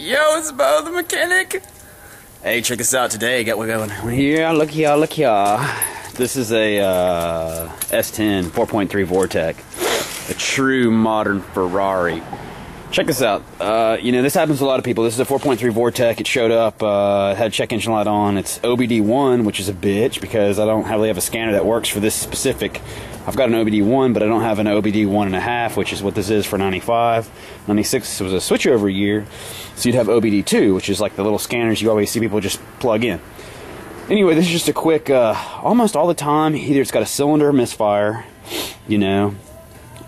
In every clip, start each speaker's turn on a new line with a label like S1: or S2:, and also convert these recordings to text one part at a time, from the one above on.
S1: Yo, it's Beau the mechanic. Hey, check us out today. Got what going
S2: here. Look here, look here. This is a uh, S10 4.3 Vortec, a true modern Ferrari. Check this out. Uh, you know, this happens to a lot of people. This is a 4.3 Vortec. It showed up, uh, had check engine light on. It's OBD1, which is a bitch because I don't really have a scanner that works for this specific. I've got an OBD1, but I don't have an OBD 1.5, which is what this is for 95. 96 was a switchover year, so you'd have OBD2, which is like the little scanners you always see people just plug in. Anyway, this is just a quick, uh, almost all the time, either it's got a cylinder misfire, you know,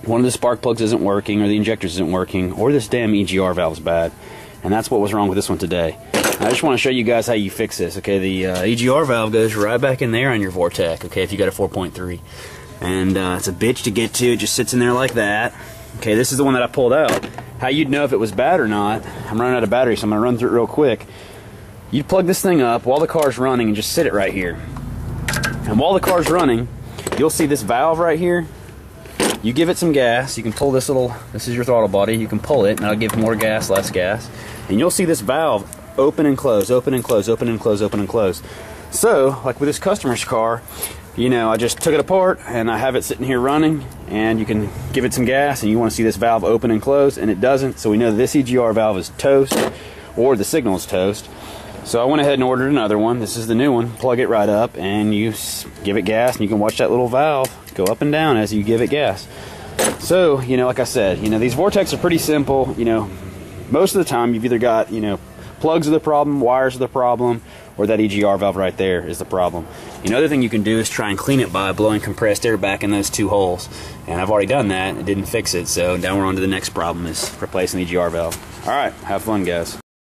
S2: one of the spark plugs isn't working or the injectors isn't working or this damn EGR valve is bad. And that's what was wrong with this one today. I just want to show you guys how you fix this. Okay, the uh, EGR valve goes right back in there on your Vortec, okay, if you got a 4.3. And uh, it's a bitch to get to. It just sits in there like that. Okay, this is the one that I pulled out. How you'd know if it was bad or not, I'm running out of battery, so I'm to run through it real quick. You'd plug this thing up while the car's running and just sit it right here. And while the car's running, you'll see this valve right here you give it some gas. You can pull this little, this is your throttle body. You can pull it, and it'll give more gas, less gas. And you'll see this valve open and close, open and close, open and close, open and close. So, like with this customer's car, you know, I just took it apart and I have it sitting here running, and you can give it some gas, and you want to see this valve open and close, and it doesn't. So we know this EGR valve is toast, or the signal is toast. So I went ahead and ordered another one. This is the new one. Plug it right up, and you give it gas, and you can watch that little valve go up and down as you give it gas. So, you know, like I said, you know, these Vortecs are pretty simple. You know, most of the time you've either got, you know, plugs are the problem, wires are the problem, or that EGR valve right there is the problem. Another thing you can do is try and clean it by blowing compressed air back in those two holes. And I've already done that. It didn't fix it. So now we're on to the next problem is replacing the EGR valve. All right, have fun, guys.